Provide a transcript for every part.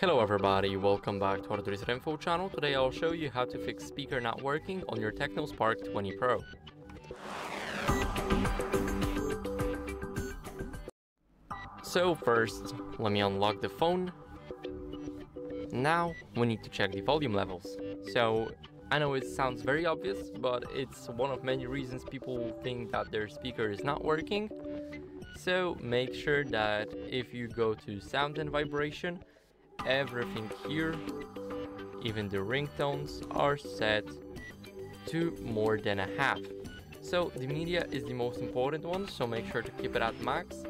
Hello everybody, welcome back to Reset Info channel. Today I'll show you how to fix speaker not working on your Tecno Spark 20 Pro. So first, let me unlock the phone. Now we need to check the volume levels. So I know it sounds very obvious, but it's one of many reasons people think that their speaker is not working. So make sure that if you go to sound and vibration, everything here, even the ringtones, are set to more than a half. So the media is the most important one, so make sure to keep it at max.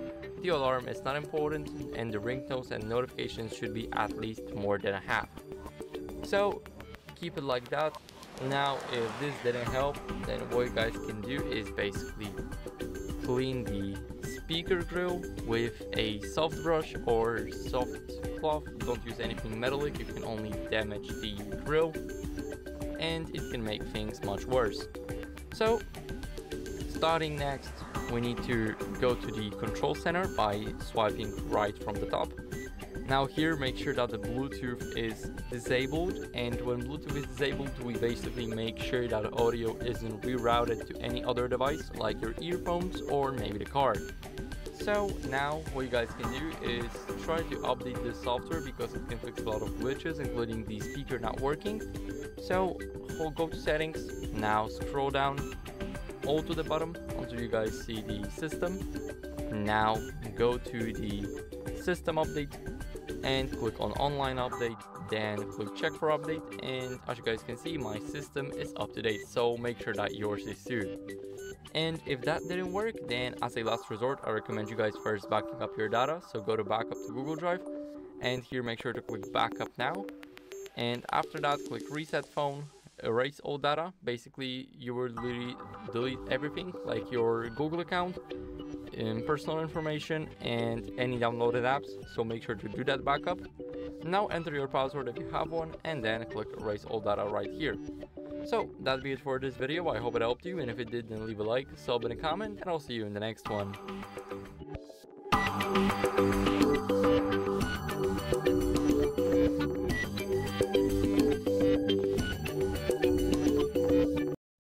The alarm is not important and the ringtones and notifications should be at least more than a half. So keep it like that. Now if this didn't help, then what you guys can do is basically clean the speaker grill with a soft brush or soft cloth. Don't use anything metallic, you can only damage the grill and it can make things much worse. So starting next we need to go to the control center by swiping right from the top. Now here make sure that the Bluetooth is disabled and when Bluetooth is disabled we basically make sure that audio isn't rerouted to any other device like your earphones or maybe the car. So now what you guys can do is try to update this software because it can fix a lot of glitches including the speaker not working. So we'll go to settings, now scroll down all to the bottom until you guys see the system. Now go to the system update and click on online update then click check for update and as you guys can see my system is up to date so make sure that yours is too. And if that didn't work then as a last resort i recommend you guys first backing up your data so go to backup to google drive and here make sure to click backup now. And after that click reset phone erase all data. Basically you will delete everything like your google account and personal information and any downloaded apps so make sure to do that backup. Now enter your password if you have one and then click erase all data right here. So that'll be it for this video. I hope it helped you and if it did then leave a like sub and a comment and i'll see you in the next one